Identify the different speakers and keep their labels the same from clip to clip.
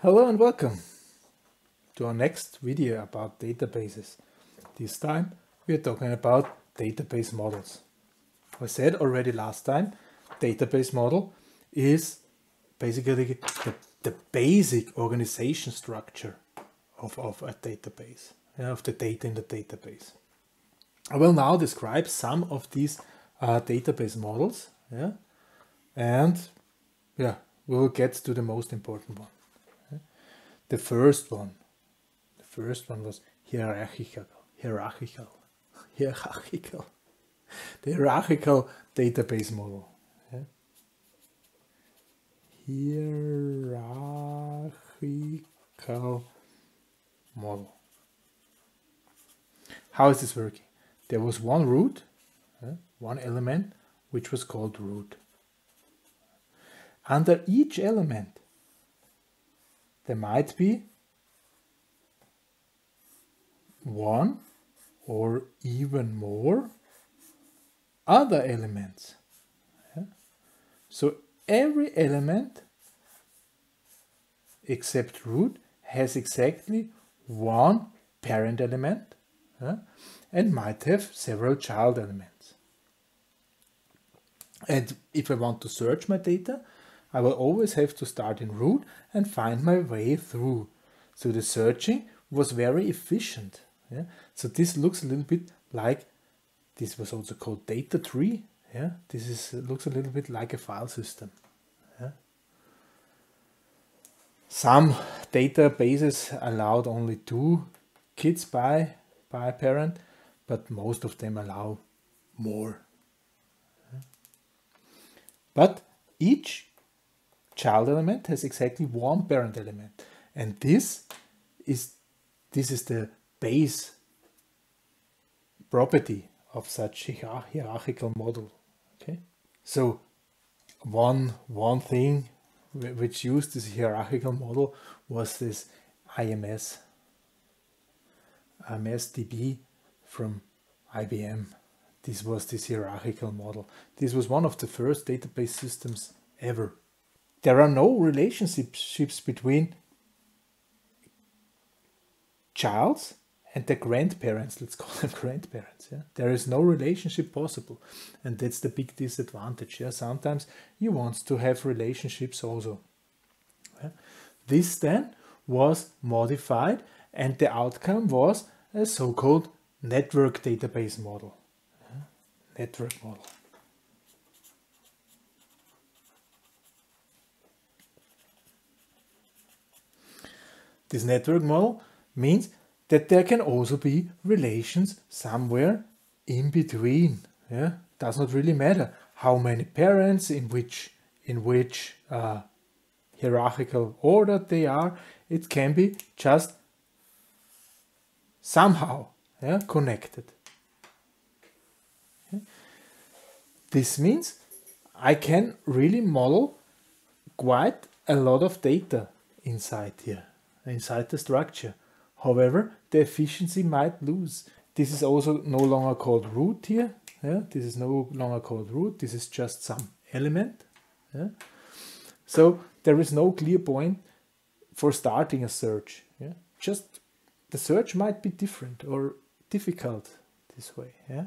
Speaker 1: Hello and welcome to our next video about databases. This time we are talking about database models. I said already last time, database model is basically the, the basic organization structure of, of a database, of the data in the database. I will now describe some of these uh, database models yeah, and yeah, we will get to the most important one. The first one, the first one was hierarchical, hierarchical, hierarchical, the hierarchical database model. Yeah. Hierarchical model. How is this working? There was one root, uh, one element, which was called root. Under each element, there might be one or even more other elements. Yeah? So every element except root has exactly one parent element yeah? and might have several child elements. And if I want to search my data, I will always have to start in root and find my way through. So the searching was very efficient. Yeah? So this looks a little bit like, this was also called data tree. Yeah? This is looks a little bit like a file system. Yeah? Some databases allowed only two kids by, by parent, but most of them allow more. But each child element has exactly one parent element. And this is, this is the base property of such hierarchical model. Okay, so one one thing which used this hierarchical model was this IMS IMSDB from IBM. This was this hierarchical model. This was one of the first database systems ever there are no relationships between childs and the grandparents, let's call them grandparents. Yeah? There is no relationship possible. And that's the big disadvantage. Yeah? Sometimes you want to have relationships also. Yeah? This then was modified and the outcome was a so-called network database model. Yeah? Network model. This network model means that there can also be relations somewhere in between. Yeah, does not really matter how many parents in which in which uh, hierarchical order they are. It can be just somehow yeah, connected. This means I can really model quite a lot of data inside here inside the structure. However, the efficiency might lose. This is also no longer called root here. Yeah? This is no longer called root. This is just some element. Yeah? So there is no clear point for starting a search. Yeah? Just the search might be different or difficult this way. Yeah?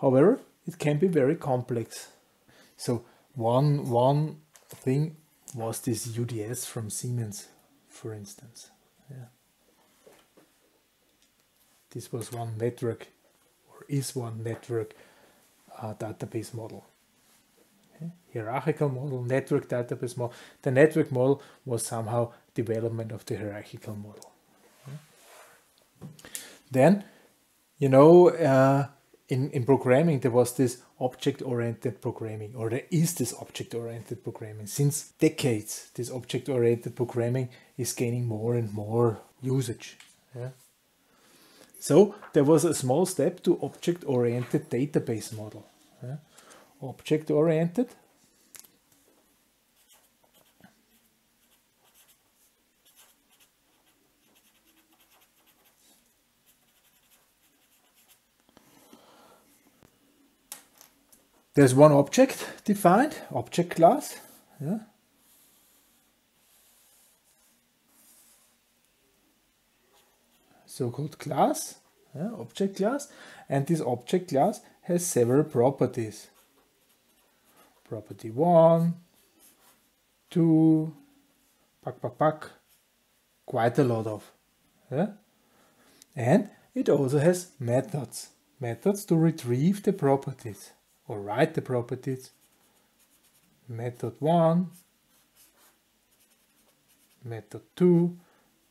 Speaker 1: However, it can be very complex. So one, one thing was this UDS from Siemens for instance. Yeah. This was one network or is one network uh, database model. Okay. Hierarchical model, network database model. The network model was somehow development of the hierarchical model. Okay. Then, you know, uh, in, in programming, there was this object-oriented programming, or there is this object-oriented programming. Since decades, this object-oriented programming is gaining more and more usage. Yeah? So there was a small step to object-oriented database model. Yeah? Object-oriented There's one object defined, object class. Yeah. So-called class, yeah, object class. And this object class has several properties. Property 1, 2, pack, pack, pack, quite a lot of. Yeah? And it also has methods, methods to retrieve the properties or write the properties. Method 1, method 2,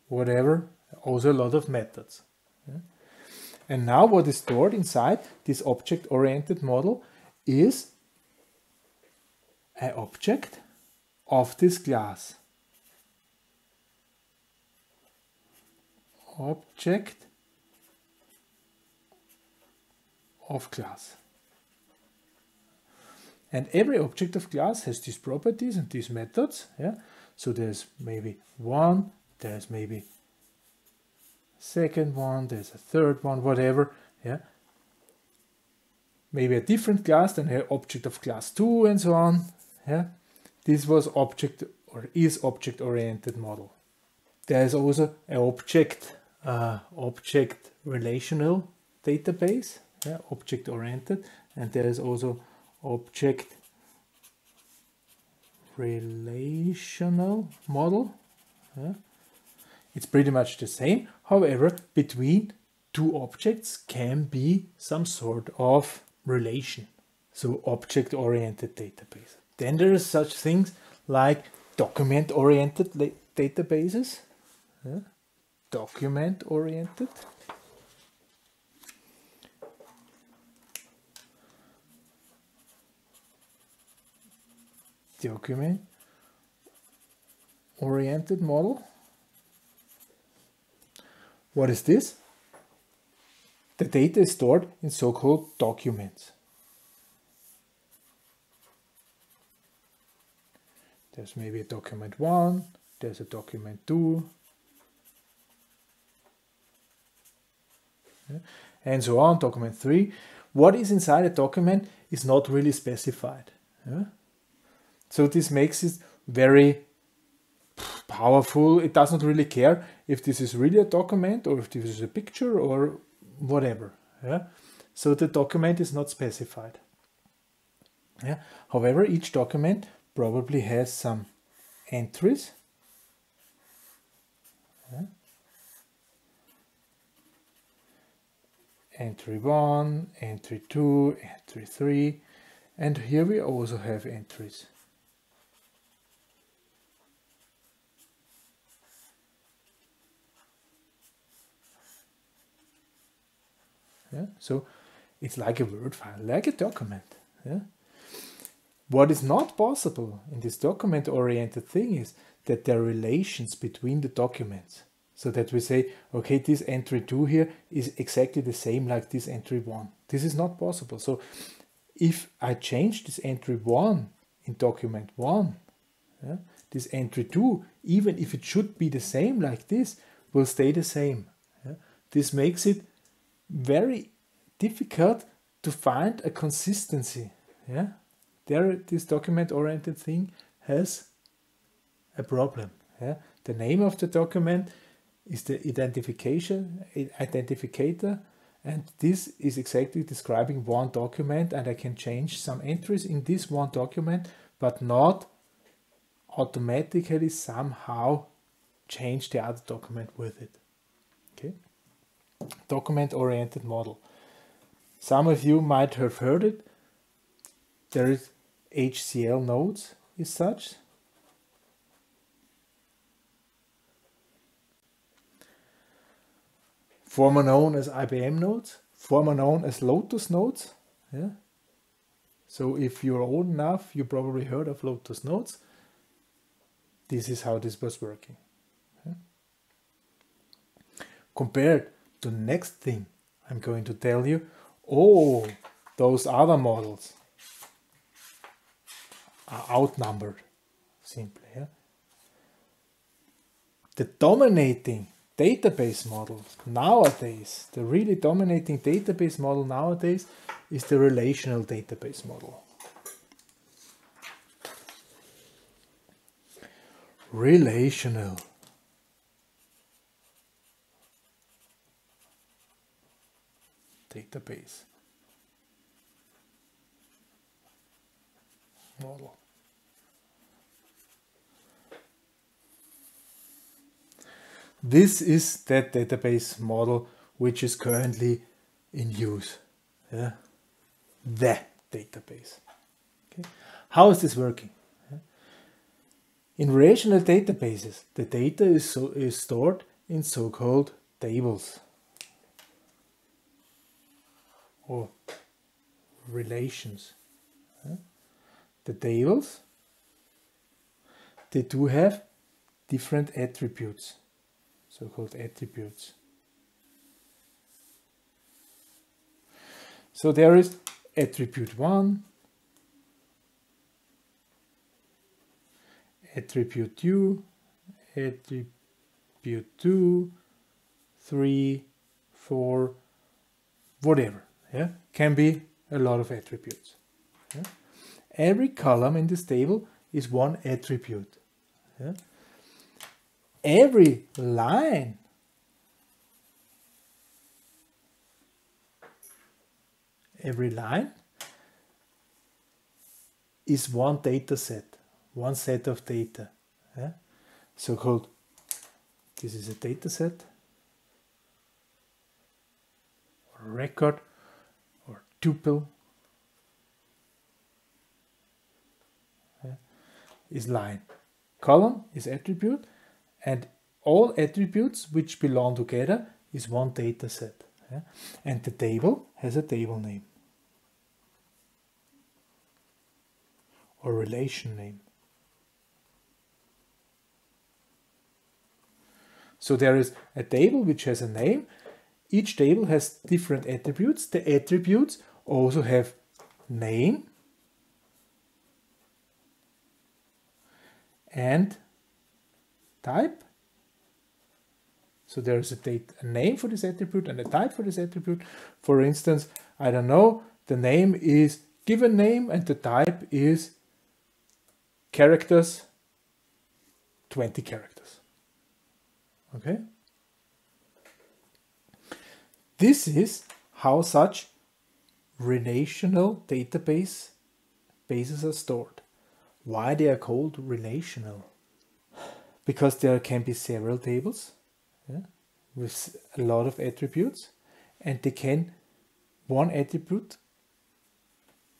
Speaker 1: whatever, also a lot of methods. And now what is stored inside this object-oriented model is an object of this class. Object of class. And every object of class has these properties and these methods. Yeah. So there's maybe one, there's maybe second one, there's a third one, whatever. Yeah. Maybe a different class than an object of class 2 and so on. Yeah. This was object or is object oriented model. There is also an object uh, object relational database, yeah, object oriented, and there is also object relational model. Yeah. It's pretty much the same. However, between two objects can be some sort of relation. So object-oriented database. Then there are such things like document-oriented databases. Yeah. Document-oriented. Document oriented model. What is this? The data is stored in so-called documents. There's maybe a document 1, there's a document 2, and so on, document 3. What is inside a document is not really specified. Yeah? So this makes it very powerful. It doesn't really care if this is really a document or if this is a picture or whatever. Yeah? So the document is not specified. Yeah? However, each document probably has some entries. Yeah? Entry 1, entry 2, entry 3, and here we also have entries. Yeah? So it's like a Word file, like a document. Yeah? What is not possible in this document-oriented thing is that there are relations between the documents. So that we say, okay, this entry 2 here is exactly the same like this entry 1. This is not possible. So if I change this entry 1 in document 1, yeah, this entry 2, even if it should be the same like this, will stay the same. Yeah. This makes it very difficult to find a consistency. Yeah, there this document-oriented thing has a problem. Yeah, the name of the document is the identification identificator, and this is exactly describing one document, and I can change some entries in this one document, but not automatically somehow change the other document with it. Document-oriented model. Some of you might have heard it. There is HCL Notes is such. Former known as IBM Notes, former known as Lotus Notes. Yeah. So if you're old enough, you probably heard of Lotus Notes. This is how this was working. Yeah. Compared the next thing I'm going to tell you, oh, those other models are outnumbered, simply. Yeah? The dominating database model nowadays, the really dominating database model nowadays is the relational database model. Relational. Database model. This is that database model which is currently in use. Yeah? The database. Okay. How is this working? In relational databases, the data is, so, is stored in so-called tables or relations. The tables, they do have different attributes, so-called attributes. So there is attribute 1, attribute 2, attribute 2, 3, 4, whatever. Yeah, can be a lot of attributes. Yeah? Every column in this table is one attribute. Yeah? Every line every line is one data set, one set of data. Yeah? So called, this is a data set, record, or tuple, is line. Column is attribute, and all attributes which belong together is one data set. Yeah? And the table has a table name. or relation name. So there is a table which has a name. Each table has different attributes. The attributes also have name and type. So there is a, date, a name for this attribute and a type for this attribute. For instance, I don't know, the name is given name and the type is characters, 20 characters. Okay? This is how such relational database bases are stored. Why they are called relational? Because there can be several tables yeah, with a lot of attributes and they can one attribute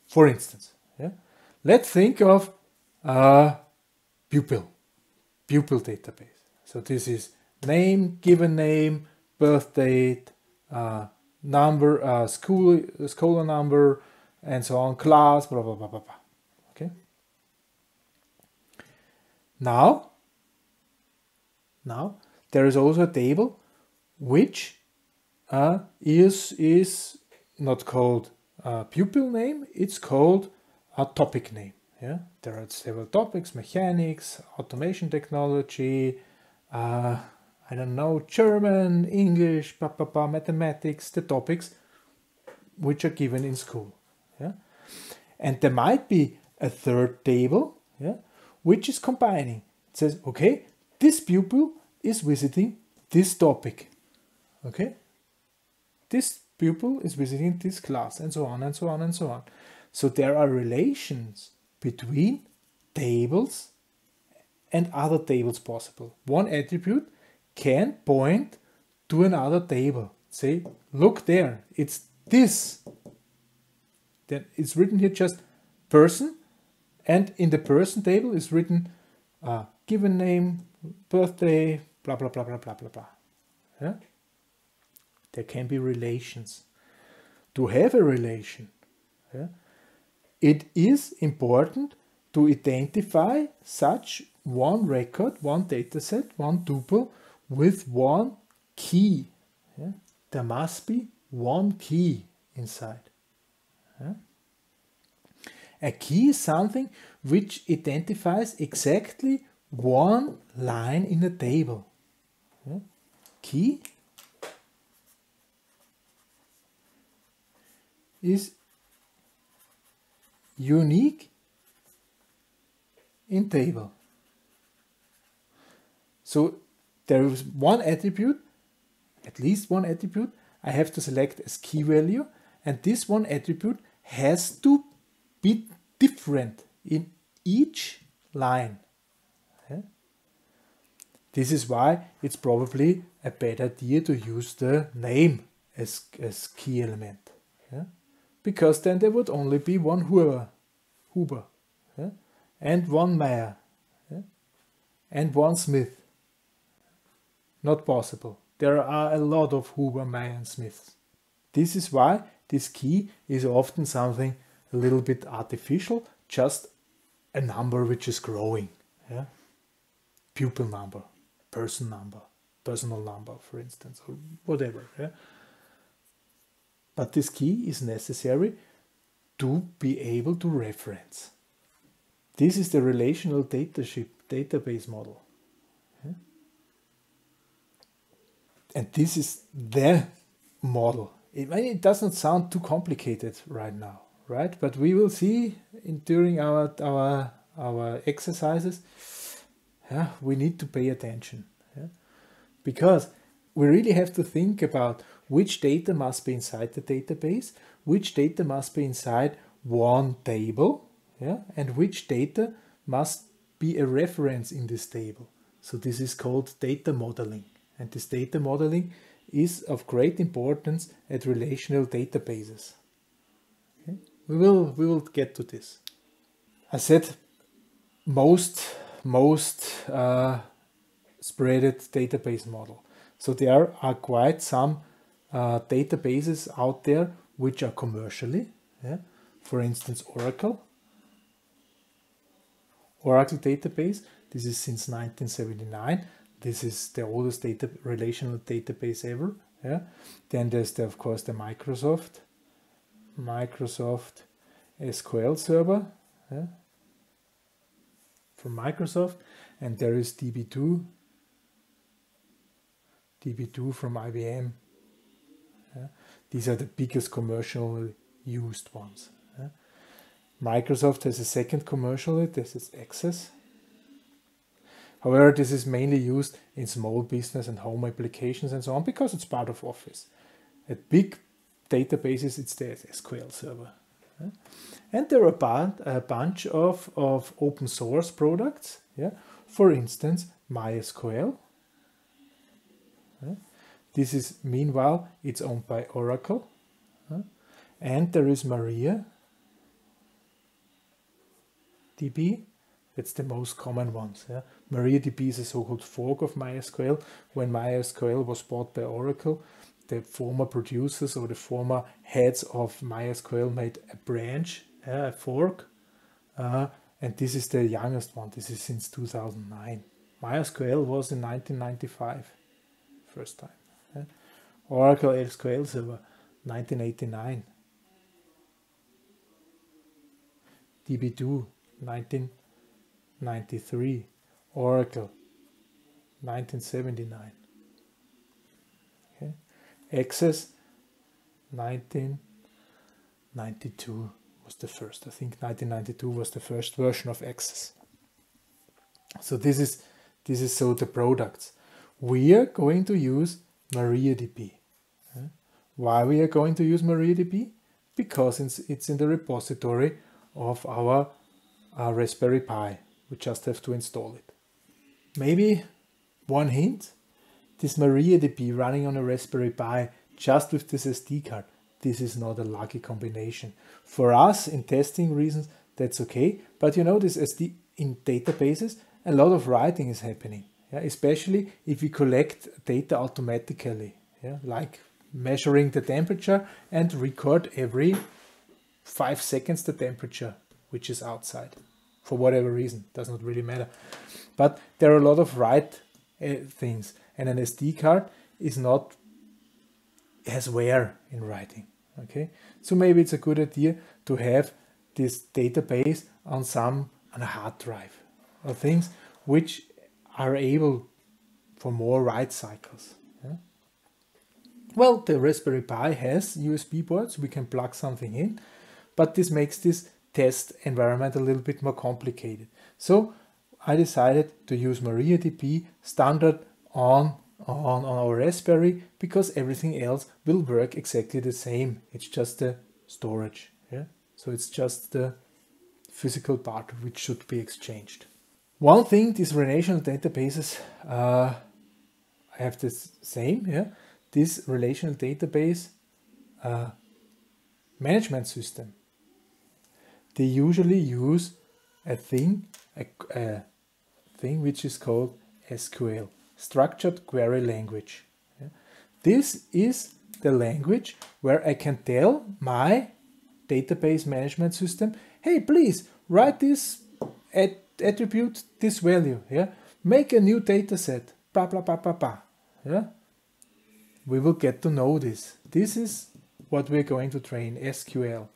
Speaker 1: for instance yeah let's think of uh, pupil, pupil database. So this is name, given name, birth date, uh, number, uh, school, school number, and so on, class, blah, blah, blah, blah, blah. Okay. Now, now there is also a table which uh, is, is not called a pupil name, it's called a topic name. Yeah, there are several topics: mechanics, automation technology, uh, I don't know, German, English, pa, pa, mathematics, the topics which are given in school. Yeah, and there might be a third table. Yeah, which is combining. It says, okay, this pupil is visiting this topic. Okay, this pupil is visiting this class, and so on and so on and so on. So there are relations between tables and other tables possible. One attribute can point to another table. Say, look there, it's this. Then it's written here just person, and in the person table is written uh, given name, birthday, blah blah blah blah blah blah blah. Yeah? There can be relations. To have a relation, yeah, it is important to identify such one record, one dataset, one tuple with one key. Yeah? There must be one key inside. Yeah? A key is something which identifies exactly one line in a table. Yeah? Key is unique in table. So there is one attribute, at least one attribute, I have to select as key value and this one attribute has to be different in each line. This is why it's probably a bad idea to use the name as, as key element. Because then there would only be one Huber, Huber and one Meyer and one Smith. Not possible. There are a lot of Huber, Meyer and Smiths. This is why this key is often something a little bit artificial, just a number which is growing. Yeah? Pupil number person number, personal number, for instance, or whatever. Yeah? But this key is necessary to be able to reference. This is the relational dataship database model. Yeah? And this is the model. It, it doesn't sound too complicated right now, right? But we will see in, during our, our, our exercises yeah, we need to pay attention. Yeah? Because we really have to think about which data must be inside the database, which data must be inside one table, yeah? and which data must be a reference in this table. So this is called data modeling. And this data modeling is of great importance at relational databases. Okay? We will we will get to this. I said most most uh, spreaded database model. So there are quite some uh, databases out there which are commercially, yeah? for instance Oracle. Oracle database, this is since 1979. This is the oldest data relational database ever. Yeah. Then there's the, of course the Microsoft, Microsoft SQL Server. Yeah from Microsoft, and there is DB2, DB2 from IBM. Yeah. These are the biggest commercially used ones. Yeah. Microsoft has a second commercially, this is Access. However, this is mainly used in small business and home applications and so on because it's part of Office. At big databases, it's the SQL Server. And there are a bunch of, of open source products. Yeah? For instance, MySQL. This is, meanwhile, it's owned by Oracle. And there is Maria DB. That's the most common ones. Yeah? MariaDB is a so-called fork of MySQL. When MySQL was bought by Oracle, the former producers or the former heads of MySQL made a branch, a fork, uh, and this is the youngest one. This is since 2009. MySQL was in 1995, first time. Oracle SQL Server, 1989. DB2, 1993. Oracle, 1979. Okay. Access 1992 was the first. I think 1992 was the first version of Access. So this is this is so the products. We are going to use MariaDB. Why we are going to use MariaDB? Because it's, it's in the repository of our, our Raspberry Pi. We just have to install it. Maybe one hint, this MariaDB running on a Raspberry Pi just with this SD card, this is not a lucky combination. For us, in testing reasons, that's okay. But you know, this SD in databases, a lot of writing is happening, yeah? especially if we collect data automatically, yeah? like measuring the temperature and record every five seconds the temperature which is outside for whatever reason does not really matter but there are a lot of write uh, things and an SD card is not has wear in writing. Okay, so maybe it's a good idea to have this database on some on a hard drive or things which are able for more write cycles. Yeah? Well, the Raspberry Pi has USB ports, we can plug something in, but this makes this test environment a little bit more complicated. So I decided to use MariaDB standard on on, on our Raspberry because everything else will work exactly the same. It's just the storage. Yeah? So it's just the physical part which should be exchanged. One thing, these relational databases, uh, have the same, yeah. This relational database uh, management system. They usually use a thing, a, a thing which is called SQL, Structured Query Language. This is the language where I can tell my database management system, hey, please write this attribute, this value, yeah, make a new data set, blah, blah, blah, blah, blah, yeah. We will get to know this. This is what we're going to train, SQL.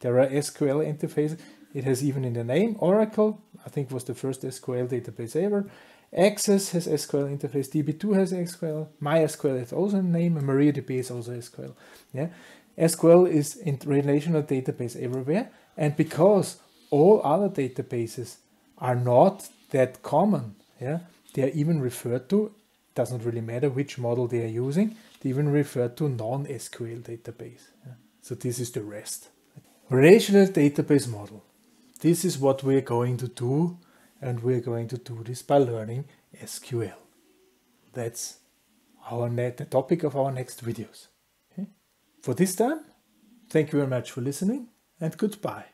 Speaker 1: There are SQL interfaces. It has even in the name Oracle, I think was the first SQL database ever. Access has SQL interface, DB2 has SQL, MySQL has also a name, MariaDB is also SQL. Yeah, SQL is in relational database everywhere, and because all other databases are not that common, yeah, they are even referred to. Doesn't really matter which model they are using. They even refer to non-SQL database. Yeah. So this is the rest. Relational database model. This is what we're going to do and we're going to do this by learning SQL. That's our net, the topic of our next videos. Okay? For this time, thank you very much for listening and goodbye.